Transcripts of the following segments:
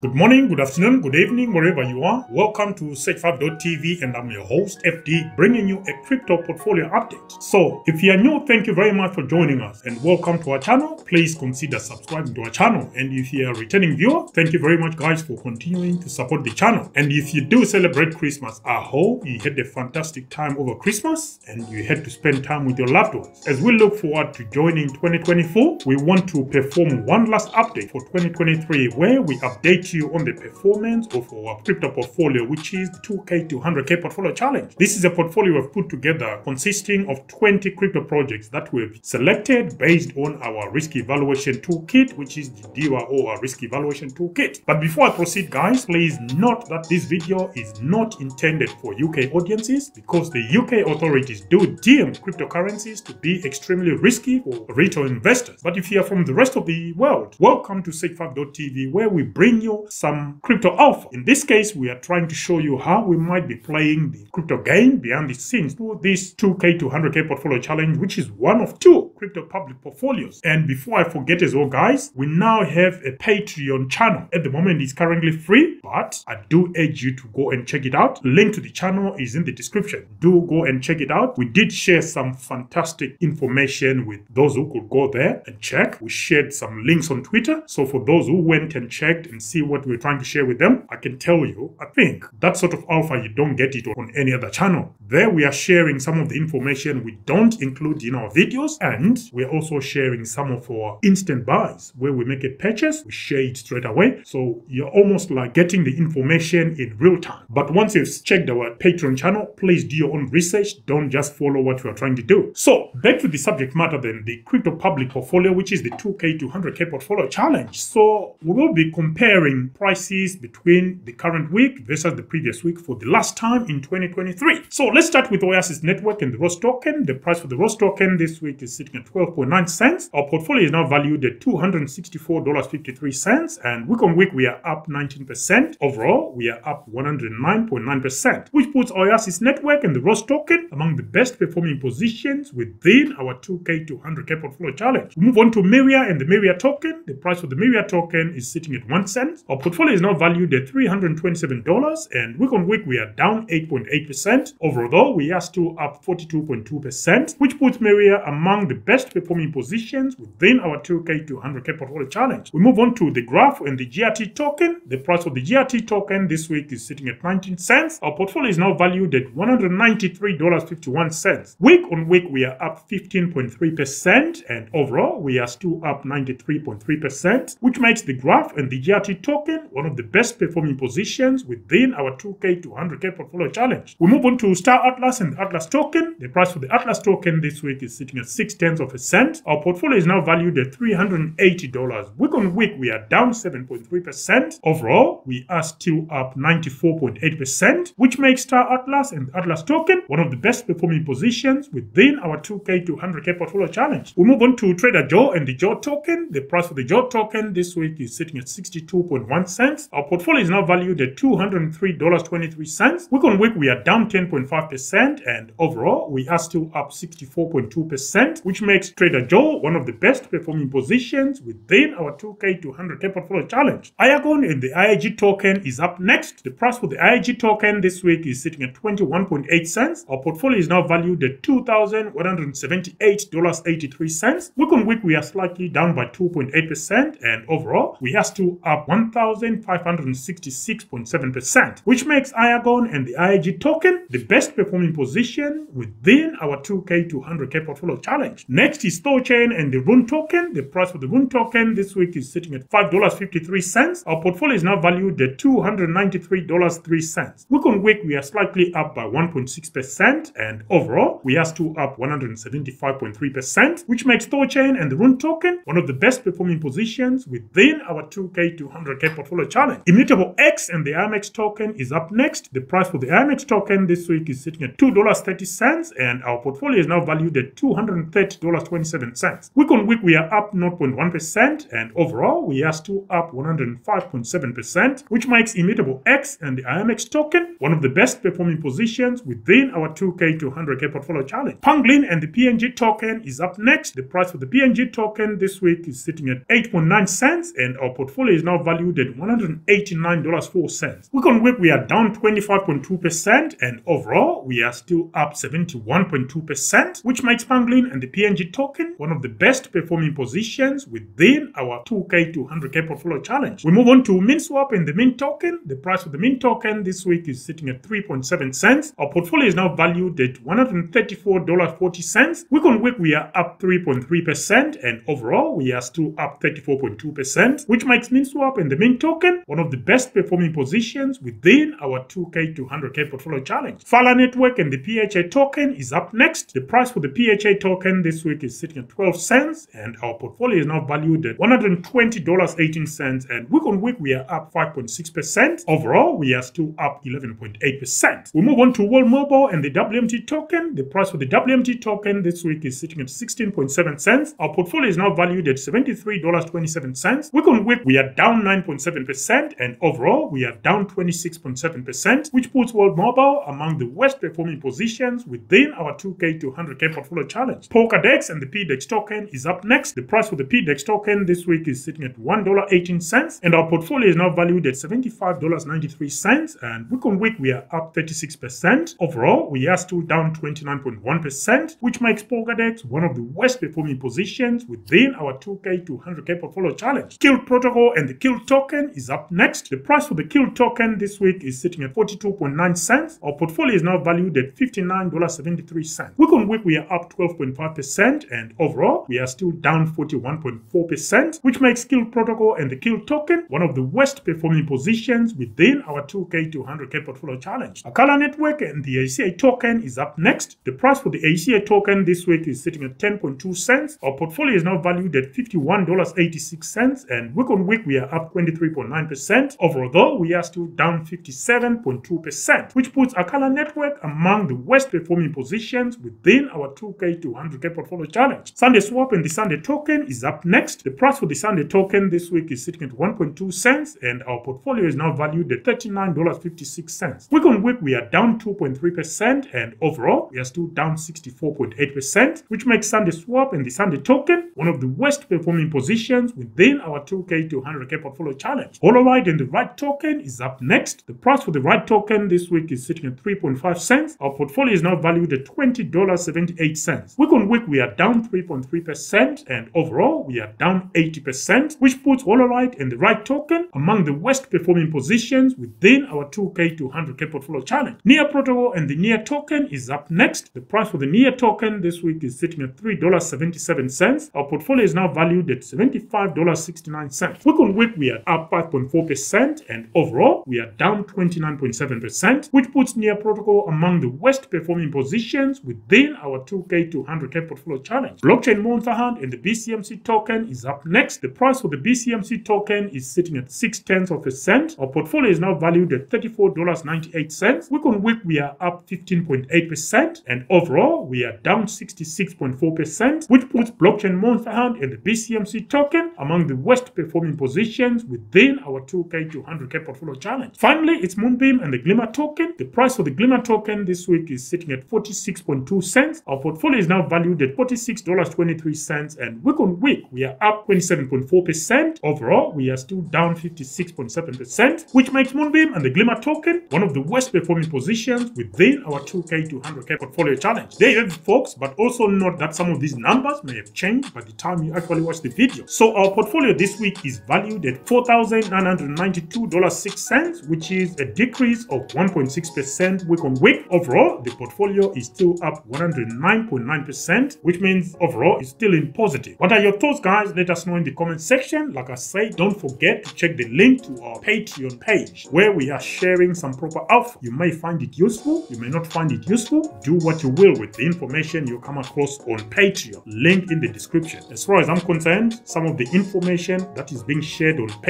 Good morning, good afternoon, good evening, wherever you are. Welcome to Sedge5.tv and I'm your host, FD, bringing you a crypto portfolio update. So, if you are new, thank you very much for joining us and welcome to our channel. Please consider subscribing to our channel. And if you are a returning viewer, thank you very much, guys, for continuing to support the channel. And if you do celebrate Christmas, I hope you had a fantastic time over Christmas and you had to spend time with your loved ones. As we look forward to joining 2024, we want to perform one last update for 2023 where we update you on the performance of our crypto portfolio, which is the 2K to 100K portfolio challenge. This is a portfolio we've put together consisting of 20 crypto projects that we've selected based on our risk evaluation toolkit, which is the our risk evaluation toolkit. But before I proceed, guys, please note that this video is not intended for UK audiences because the UK authorities do deem cryptocurrencies to be extremely risky for retail investors. But if you are from the rest of the world, welcome to Sedge5.tv where we bring you some crypto alpha. In this case, we are trying to show you how we might be playing the crypto game behind the scenes through this 2K to 100K portfolio challenge, which is one of two crypto public portfolios. And before I forget as well, guys, we now have a Patreon channel. At the moment, it's currently free, but I do urge you to go and check it out. Link to the channel is in the description. Do go and check it out. We did share some fantastic information with those who could go there and check. We shared some links on Twitter. So for those who went and checked and see what we're trying to share with them, I can tell you, I think that sort of alpha, you don't get it on any other channel. There we are sharing some of the information we don't include in our videos and we're also sharing some of our instant buys where we make a purchase, we share it straight away. So you're almost like getting the information in real time. But once you've checked our Patreon channel, please do your own research. Don't just follow what we are trying to do. So back to the subject matter then, the crypto public portfolio, which is the 2K to 100K portfolio challenge. So we will be comparing prices between the current week versus the previous week for the last time in 2023. So let's start with Oasis Network and the ROSE token. The price for the ROSE token this week is sitting at 12.9 cents. Our portfolio is now valued at $264.53 and week on week we are up 19%. Overall, we are up 109.9%, which puts Oasis Network and the ROS token among the best performing positions within our 2K to 100K portfolio challenge. We move on to Myria and the Myria token. The price for the Myria token is sitting at 1 cent. Our portfolio is now valued at $327 and week on week we are down 8.8%. Overall, we are still up 42.2%, which puts Myria among the best performing positions within our 2K to 100K portfolio challenge. We move on to the graph and the GRT token. The price of the GRT token this week is sitting at 19 cents. Our portfolio is now valued at $193.51. Week on week, we are up 15.3%, and overall, we are still up 93.3%, which makes the graph and the GRT token one of the best performing positions within our 2K to 100K portfolio challenge. We move on to Star Atlas and the Atlas token. The price for the Atlas token this week is sitting at 6 tenths of a cent. Our portfolio is now valued at $380. Week on week, we are down 7.3%. Overall, we are still up 94.8%, which makes Star Atlas and Atlas token one of the best performing positions within our 2K to 100K portfolio challenge. We move on to Trader Joe and the Joe token. The price for the Joe token this week is sitting at 62.1 cents. Our portfolio is now valued at $203.23. Week on week, we are down 10.5%, and overall, we are still up 64.2%, which makes Trader Joe one of the best performing positions within our 2K to 100K portfolio challenge. Iagon and the IAG token is up next. The price for the IAG token this week is sitting at 21.8 cents. Our portfolio is now valued at $2,178.83. Week on week, we are slightly down by 2.8%, and overall, we are still up 1,566.7%, which makes Iagon and the IAG token the best performing position within our 2K 200K portfolio challenge. Next is Thorchain and the Rune token. The price for the Rune token this week is sitting at $5.53. Our portfolio is now valued at $293.03. Week on week, we are slightly up by 1.6%, and overall, we are still up 175.3%, which makes Thorchain and the Rune token one of the best performing positions within our 2K 200 Portfolio Challenge. Immutable X and the IMX token is up next. The price for the IMX token this week is sitting at $2.30 and our portfolio is now valued at $230.27. Week on week, we are up 0.1% and overall, we are still up 105.7%, which makes Immutable X and the IMX token one of the best performing positions within our 2K to 100K portfolio challenge. Pangolin and the PNG token is up next. The price for the PNG token this week is sitting at 8.9 cents and our portfolio is now valued at $189.04. Week on week, we are down 25.2%, and overall, we are still up 71.2%, which makes Pangolin and the PNG token one of the best performing positions within our 2K to 100K portfolio challenge. We move on to MinSwap and the Mint token. The price of the Mint token this week is sitting at 3.7 cents. Our portfolio is now valued at $134.40. Week on week, we are up 3.3%, and overall, we are still up 34.2%, which makes MinSwap and the Mint token one of the best performing positions within our 2K to 100K portfolio challenge. Phala Network and the PHA token is up next. The price for the PHA token this week is sitting at 12 cents, and our portfolio is now valued at $120.18. And week on week, we are up 5.6%. Overall, we are still up 11.8%. We move on to World Mobile and the WMT token. The price for the WMT token this week is sitting at 16.7 cents. Our portfolio is now valued at $73.27. Week on week, we are down 9.7%, and overall, we are down 26.7%, which puts World Mobile among the worst performing positions within our 2K to 100K portfolio challenge. Polkadex and the PDEX token is up next. The price for the PDEX token this week is sitting at $1.18, and our portfolio is now valued at $75.93. And week on week, we are up 36%. Overall, we are still down 29.1%, which makes Polkadex one of the worst performing positions within our 2K to 100K portfolio challenge. Kilt Protocol and the Kilt token is up next. The price for the Kilt token this week is sitting at 42.9 cents. Our portfolio is now valued at $59.73. Week on week, we are up 12.5%, and overall, we are still down 41.4%, which makes Kilt Protocol and the Kilt token one of the worst performing positions within our 2K to 100K portfolio challenge. Acala Network and the ACA token is up next. The price for the ACA token this week is sitting at 10.2 cents. Our portfolio is now valued at $51.86, and week on week, we are up 23.9%. Overall, though, we are still down 57.2%, which puts Acala Network among the worst performing positions within our 2K to 100K portfolio challenge. SundaeSwap and the Sundae token is up next. The price for the Sundae token this week is sitting at 1.2 cents, and our portfolio is now valued at $39.56. Week on week, we are down 2.3%, and overall, we are still down 64.8%, which makes SundaeSwap and the Sundae token one of the worst performing positions within our 2K to 100K portfolio challenge. HoloRide and the Ride token is up next. The price for the Ride token this week is sitting at 3.5 cents. Our portfolio is now valued at $20.78. Week on week, we are down 3.3%, and overall, we are down 80%, which puts HoloRide and the Ride token among the worst performing positions within our 2K to 100K portfolio challenge. Near Protocol and the Near token is up next. The price for the Near token this week is sitting at $3.77. Our portfolio is now valued at $75.69. Week on week, we are up 5.4%, and overall, we are down 29.7%, which puts Near Protocol among the worst performing positions within our 2K to 100K portfolio challenge. Blockchain Monster Hunt and the BCMC token is up next. The price for the BCMC token is sitting at 6 tenths of a cent. Our portfolio is now valued at $34.98. Week on week, we are up 15.8%, and overall, we are down 66.4%, which puts Blockchain Monster Hunt and the BCMC token among the worst performing positions within our 2K to 100K portfolio challenge. Finally, it's Moonbeam and the Glimmer token. The price for the Glimmer token this week is sitting at 46.2 cents. Our portfolio is now valued at $46.23, and week on week, we are up 27.4%. Overall, we are still down 56.7%, which makes Moonbeam and the Glimmer token one of the worst performing positions within our 2K to 100K portfolio challenge. There you have it, folks, but also note that some of these numbers may have changed by the time you actually watch the video. So our portfolio this week is valued at $4,992.06, which is a decrease of 1.6% week on week. Overall, the portfolio is still up 109.9%, which means overall it's still in positive. What are your thoughts, guys? Let us know in the comment section. Like I say, don't forget to check the link to our Patreon page where we are sharing some proper alpha. You may find it useful, you may not find it useful. Do what you will with the information you come across on Patreon. Link in the description. As far as I'm concerned, some of the information that is being shared on Patreon,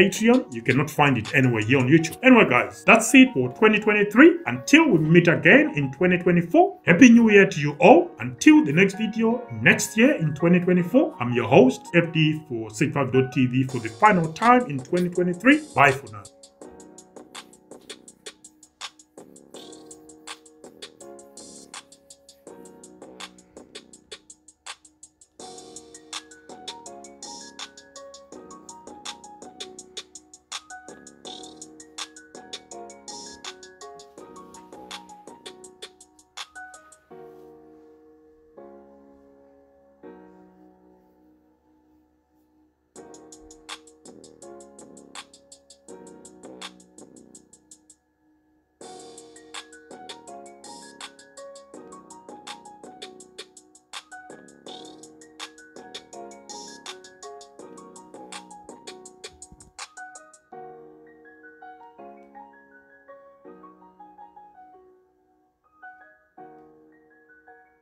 you cannot find it anywhere here on YouTube. Anyway, guys, that's it for 2023. Until we meet again in 2024, Happy New Year to you all. Until the next video next year in 2024, I'm your host, FD for Sedge5.tv for the final time in 2023. Bye for now.